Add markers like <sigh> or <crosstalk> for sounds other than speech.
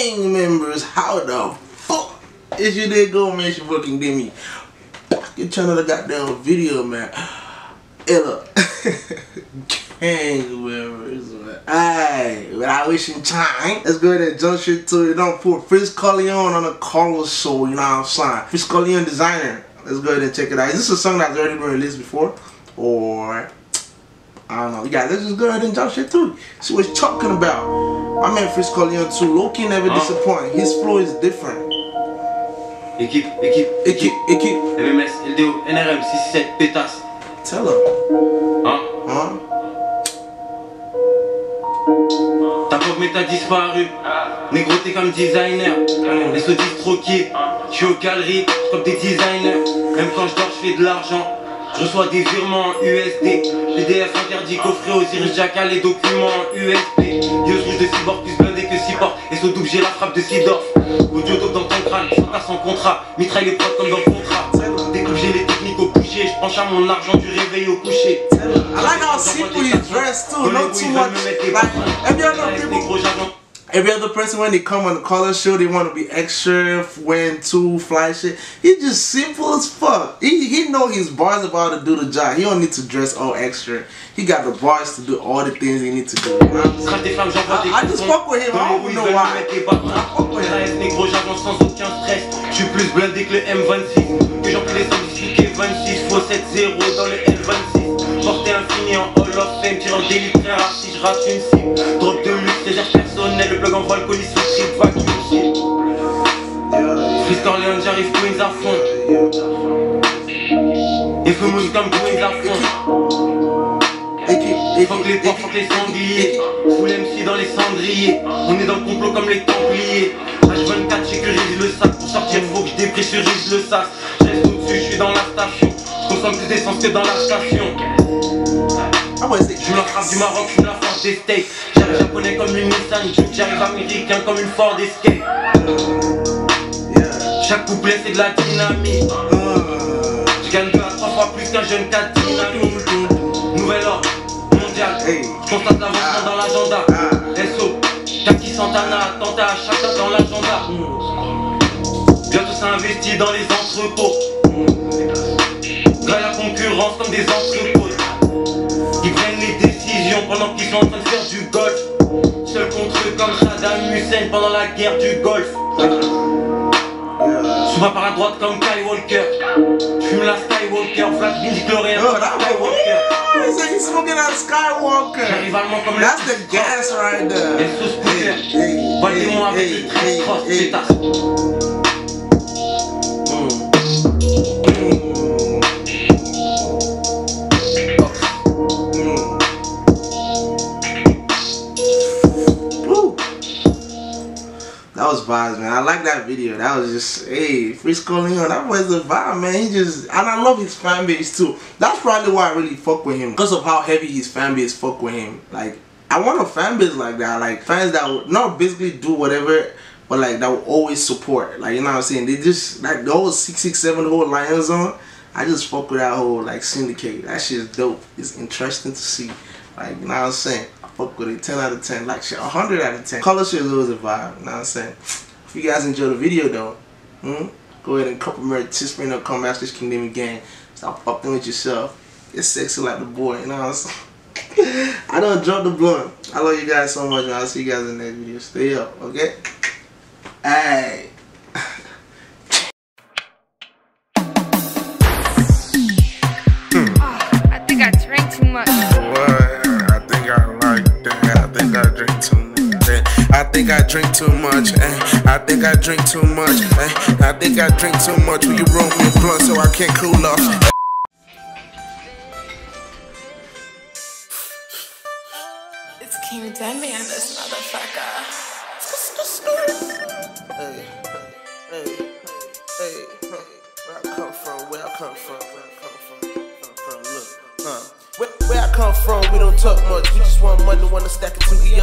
gang members, how the fuck is you there go man? She fucking did me. Get channel the goddamn video, man. Ella. <laughs> gang members, man. Alright, without wasting time, let's go ahead and jump straight to it. Don't put Freeze Corleone on a Colors show, you know what I'm saying? Freeze Corleone Desiigner. Let's go ahead and check it out. Is this a song that's already been released before? Or I don't know. Yeah, let's just go ahead and jump shit to it. See what he's talking about. My man Frizz Corleone too. Loki never Huh? disappoint. His flow is different. Équipe, équipe, Équipe, équipe. MMS, LDO, NRM, 667, pétasse. Tell her. Hein Huh? Ta mais t'as disparu. Négro, t'es comme designer. Les sautis troqués. Je suis aux galeries, comme des designers. Même quand je dors, je fais de l'argent. Je reçois des virements en USD. PDF interdit, coffret aux Iris Jackal, les documents en USB. Yeux rouge de cyborg, plus blindé que cyborg. Et sous double, j'ai la frappe de Sidorf. Audio dope dans ton crâne, sans sans contrat. Mitraille les prods comme dans le contrat. Découpe, j'ai les techniques au coucher. Je penche à mon argent du réveil au coucher. I like how simple he's dressed too. Not too much. Like people. Every other person when they come on the color show, they want to be extra, wearing too fly shit. He's just simple as fuck. He he know his bars about to do the job. He don't need to dress all extra. He got the bars to do all the things he need to do. You know what I'm saying? Crache des flammes, j'envoie I- just fuck with him. I don't know why. me mettre des bâtons. I fuck with him. RAS négro, j'avance sans aucun stress. Je suis plus blindé que le M26. Que j'emplis les sommes d'ici que 26. Faux 7-0 dans le L26. Portée infinie en Hall of Fame. Tirant le délit très rare si je rate une cible. Drop de luxe, légère personnel. Le blog envoie le colis sous trip, vacuum shit. Frizz Corleone, j'arrive Queens à fond. Et mousse comme Queens à fond. Équipe, Fuck les porcs, fuck les sangliers Full MC dans les cendriers On est dans le complot comme les templiers H24 sécurise le sac Pour sortir faut que je dépressurise le sas Je reste au-dessus, je suis dans la station Je consomme plus d'essence que dans la station I was say, Je du Maroc, je la force des steaks. J'arrive japonais comme une Nissan j'arrive américain comme une Ford Escape. Chaque couplet c'est de la dynamique Je gagne deux à trois fois plus qu'un jeune 4 dynamique Nouvel ordre mondial. Je constate l'avancement dans l'agenda. Ah. SO, Kaki Santana, attentat à chacun dans l'agenda. Bientôt c'est investi dans les entrepôts. Gars la concurrence comme des entrepôts pendant qu'ils sont en train de faire du golf Seul contre eux comme Saddam Hussein pendant la guerre du Golfe Yeah. Souvent par la droite comme Skywalker Fume la Skywalker, Vlad Midichlorian Oh, that Skywalker. He's he's smoking that Skywalker. J'arrive allemand comme That's the gas right there. Et sous scooter Hey, hey, Battez-moi avec le 13 cross, pétasse was vibes, man. I like that video. That was just, hey, Freeze Corleone. That was the vibe, man. He just, and I love his fan base too. That's probably why I really fuck with him because of how heavy his fan base fuck with him. Like, I want a fan base like that, like fans that would not basically do whatever, but like that will always support. Like, you know what I'm saying? They just like the whole six six seven whole Lions on. I just fuck with that whole like syndicate. That shit is dope. It's interesting to see. Like, you know what I'm saying? Fuck with it 10 out of 10. Like shit, 100 out of 10. Color shit is a vibe. You know what I'm saying? If you guys enjoyed the video though, hmm, go ahead and couple more tips for no come Masters Kingdom again. Stop fucking with yourself. Get sexy like the boy, you know what I'm saying? <laughs> I don't drop the blunt. I love you guys so much, and I'll see you guys in the next video. Stay up, okay? Hey. Think I drink too much. eh. I think I drink too much. eh. I think I drink too much. Will you roll me a blunt so I can't cool off? It's King Demi and this motherfucker. Hey, hey, hey, hey, hey. Where I come from? Where I come from? Where I come from? Come from? Look, huh? Where, where I come from, we don't talk much. We just want money, wanna stack it to the young top.